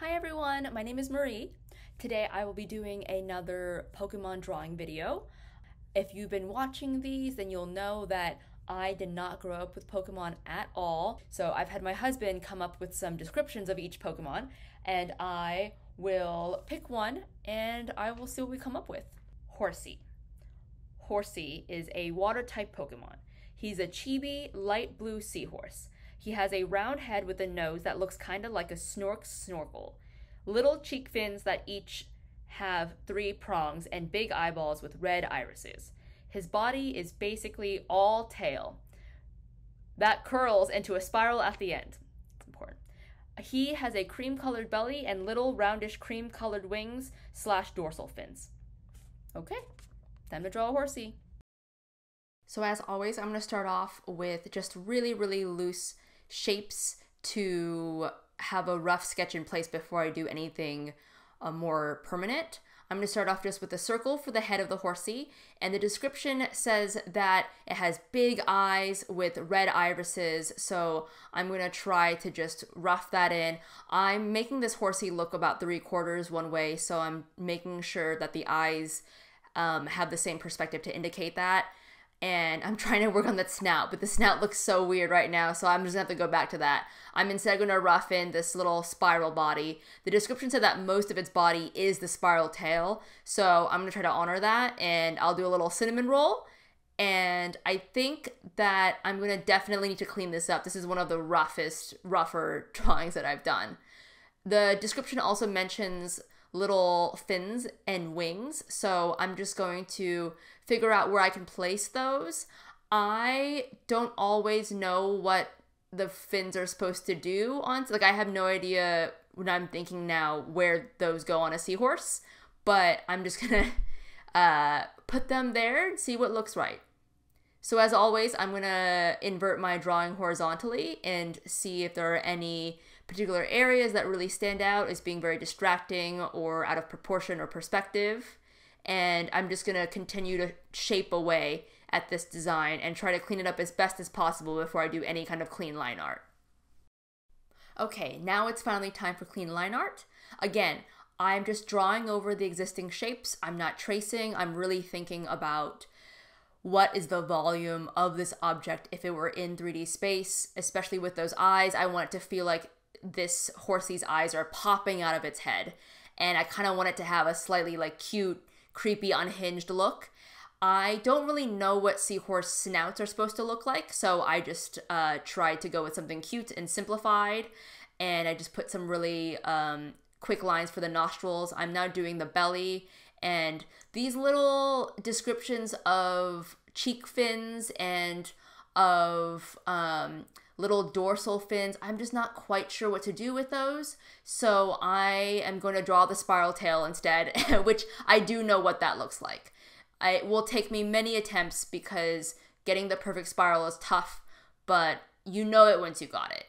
Hi everyone, my name is Marie. Today I will be doing another Pokemon drawing video. If you've been watching these, then you'll know that I did not grow up with Pokemon at all. So I've had my husband come up with some descriptions of each Pokemon, and I will pick one and I will see what we come up with. Horsea. Horsea is a water type Pokemon. He's a chibi light blue seahorse. He has a round head with a nose that looks kind of like a snork snorkel, little cheek fins that each have three prongs, and big eyeballs with red irises. His body is basically all tail that curls into a spiral at the end. It's important. He has a cream colored belly and little roundish cream colored wings slash dorsal fins. Okay, time to draw a horsea. So as always, I'm going to start off with just really, really loose shapes to have a rough sketch in place before I do anything uh, more permanent. I'm going to start off just with a circle for the head of the Horsea, and the description says that it has big eyes with red irises, so I'm going to try to just rough that in. I'm making this Horsea look about three quarters one way, so I'm making sure that the eyes um, have the same perspective to indicate that and I'm trying to work on that snout, but the snout looks so weird right now, so I'm just gonna have to go back to that. I'm instead gonna rough in this little spiral body. The description said that most of its body is the spiral tail, so I'm gonna try to honor that, and I'll do a little cinnamon roll. And I think that I'm gonna definitely need to clean this up. This is one of the roughest, rougher drawings that I've done. The description also mentions little fins and wings. So I'm just going to figure out where I can place those. I don't always know what the fins are supposed to do on like I have no idea when I'm thinking now where those go on a seahorse, but I'm just gonna uh, put them there and see what looks right. So as always, I'm gonna invert my drawing horizontally and see if there are any particular areas that really stand out as being very distracting or out of proportion or perspective. And I'm just gonna continue to shape away at this design and try to clean it up as best as possible before I do any kind of clean line art. Okay, now it's finally time for clean line art. Again, I'm just drawing over the existing shapes. I'm not tracing. I'm really thinking about what is the volume of this object if it were in 3D space, especially with those eyes. I want it to feel like this horse's eyes are popping out of its head. And I kind of want it to have a slightly like cute, creepy, unhinged look. I don't really know what seahorse snouts are supposed to look like, so I just uh, tried to go with something cute and simplified. And I just put some really um, quick lines for the nostrils. I'm now doing the belly. And these little descriptions of cheek fins and of um, little dorsal fins. I'm just not quite sure what to do with those. So I am going to draw the spiral tail instead, which I do know what that looks like. It will take me many attempts because getting the perfect spiral is tough, but you know it once you got it.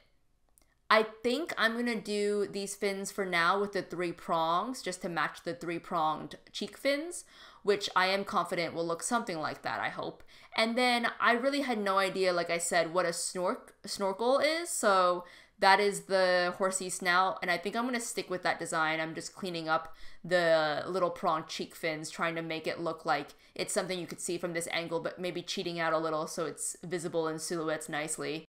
I think I'm to do these fins for now with the three prongs just to match the three pronged cheek fins, which I am confident will look something like that, I hope. And then I really had no idea, like I said, what a snork snorkel is, so that is the Horsea snout, and I think I'm to stick with that design. I'm just cleaning up the little prong cheek fins, trying to make it look like it's something you could see from this angle, but maybe cheating out a little so it's visible in silhouettes nicely.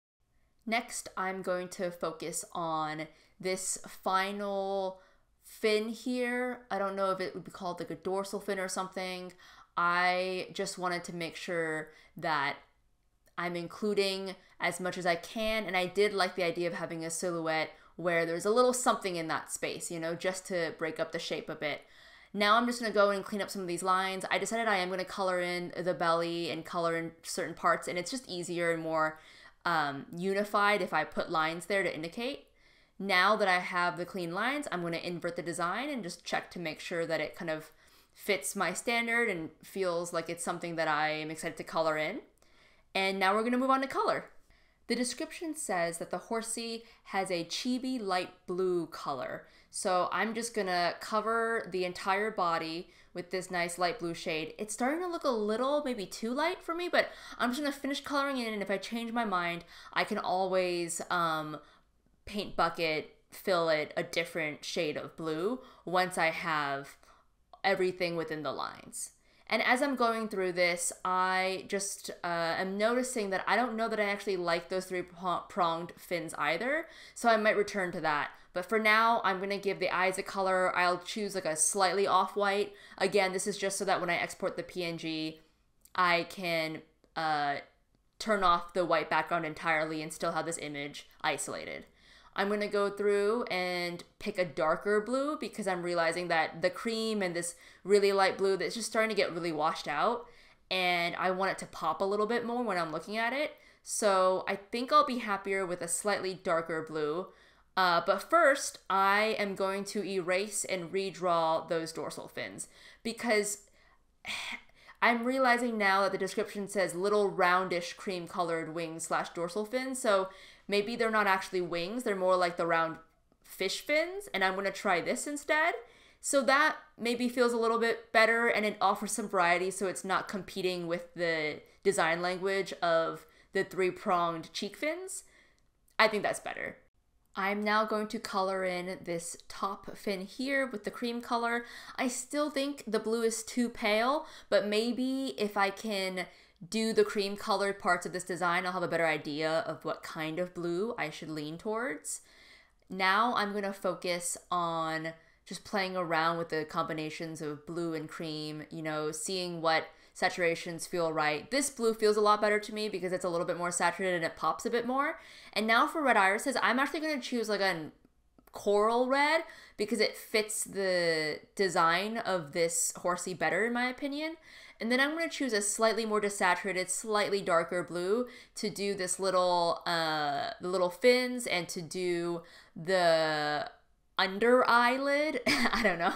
Next, I'm going to focus on this final fin here. I don't know if it would be called like a dorsal fin or something. I just wanted to make sure that I'm including as much as I can. And I did like the idea of having a silhouette where there's a little something in that space, you know, just to break up the shape a bit. Now I'm just going to go and clean up some of these lines. I decided I am going to color in the belly and color in certain parts, and it's just easier and more um, unified if I put lines there to indicate. Now that I have the clean lines, I'm going to invert the design and just check to make sure that it kind of fits my standard and feels like it's something that I am excited to color in. And now we're going to move on to color. The description says that the Horsea has a chibi light blue color. So I'm just gonna cover the entire body with this nice light blue shade. It's starting to look a little maybe too light for me, but I'm just gonna finish coloring in and if I change my mind, I can always um, paint bucket fill it a different shade of blue once I have everything within the lines. And as I'm going through this, I just uh, am noticing that I don't know that I actually like those three pronged fins either. So I might return to that. But for now, I'm going to give the eyes a color. I'll choose like a slightly off white. Again, this is just so that when I export the PNG, I can uh, turn off the white background entirely and still have this image isolated. I'm to go through and pick a darker blue because I'm realizing that the cream and this really light blue that's just starting to get really washed out and I want it to pop a little bit more when I'm looking at it. So I think I'll be happier with a slightly darker blue. Uh, but first, I am going to erase and redraw those dorsal fins because I'm realizing now that the description says little roundish cream colored wings slash dorsal fins. So maybe they're not actually wings, they're more like the round fish fins, and I'm gonna try this instead. So that maybe feels a little bit better and it offers some variety so it's not competing with the design language of the three pronged cheek fins. I think that's better. I'm now going to color in this top fin here with the cream color. I still think the blue is too pale, but maybe if I can do the cream colored parts of this design, I'll have a better idea of what kind of blue I should lean towards. Now I'm going to focus on just playing around with the combinations of blue and cream, you know, seeing what saturations feel right. This blue feels a lot better to me because it's a little bit more saturated and it pops a bit more. And now for red irises, I'm actually going to choose like a coral red because it fits the design of this Horsea better in my opinion. And then I'm going to choose a slightly more desaturated, slightly darker blue to do this little, uh, the little fins and to do the under eyelid. I don't know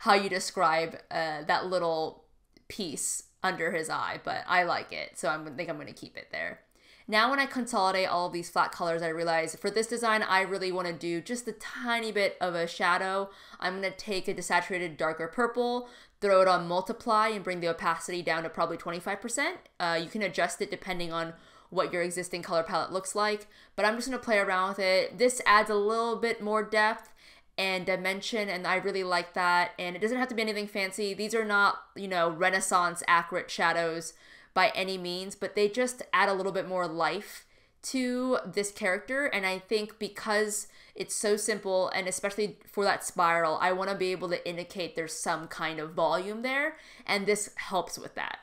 how you describe uh, that little piece under his eye, but I like it. So I think I'm going to keep it there. Now when I consolidate all of these flat colors, I realize for this design, I really want to do just a tiny bit of a shadow. I'm going to take a desaturated darker purple, throw it on multiply and bring the opacity down to probably 25%. Uh, you can adjust it depending on what your existing color palette looks like, but I'm just gonna play around with it. This adds a little bit more depth and dimension and I really like that and it doesn't have to be anything fancy. These are not, you know, renaissance accurate shadows by any means, but they just add a little bit more life to this character and I think because it's so simple, and especially for that spiral, I want to be able to indicate there's some kind of volume there, and this helps with that.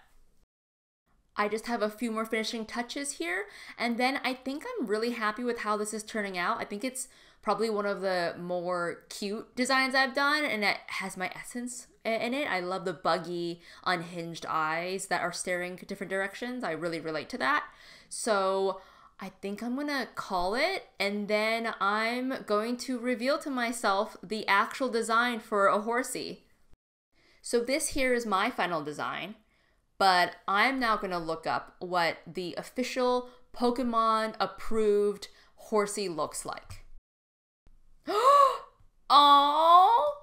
I just have a few more finishing touches here, and then I think I'm really happy with how this is turning out. I think it's probably one of the more cute designs I've done, and it has my essence in it. I love the buggy, unhinged eyes that are staring different directions. I really relate to that. So I think I'm gonna call it, and then I'm going to reveal to myself the actual design for a Horsea. So this here is my final design, but I'm now gonna look up what the official Pokemon approved Horsea looks like. Oh,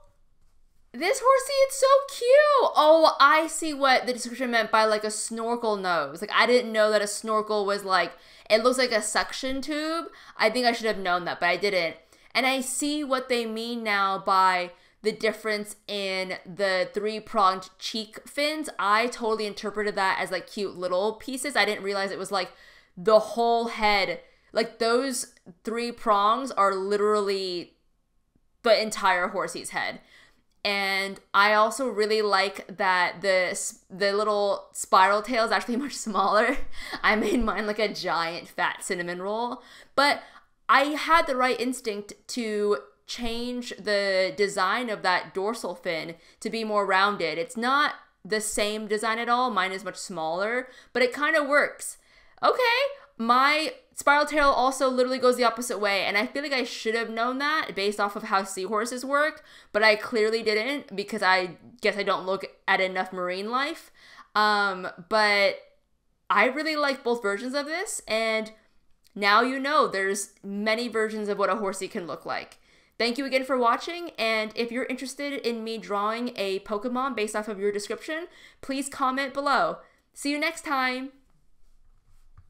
this Horsea, it's so cute. Oh, I see what the description meant by like a snorkel nose. Like I didn't know that a snorkel was like it looks like a suction tube. I think I should have known that, but I didn't. And I see what they mean now by the difference in the three pronged cheek fins. I totally interpreted that as like cute little pieces. I didn't realize it was like the whole head. Like those three prongs are literally the entire Horsea's head and I also really like that the the little spiral tail is actually much smaller. I made mine like a giant fat cinnamon roll, but I had the right instinct to change the design of that dorsal fin to be more rounded. It's not the same design at all. Mine is much smaller, but it kind of works. Okay, my Spiral Tail also literally goes the opposite way, and I feel like I should have known that based off of how seahorses work, but I clearly didn't because I guess I don't look at enough marine life. Um, but I really like both versions of this, and now you know there's many versions of what a Horsea can look like. Thank you again for watching, and if you're interested in me drawing a Pokemon based off of your description, please comment below. See you next time!